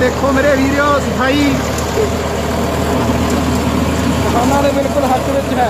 ਦੇਖੋ ਮੇਰੇ ਵੀਰੋ ਸਫ਼ਾਈ। ਕਿਸਾਨਾਂ ਦੇ ਬਿਲਕੁਲ ਹੱਕ ਵਿੱਚ ਹੈ।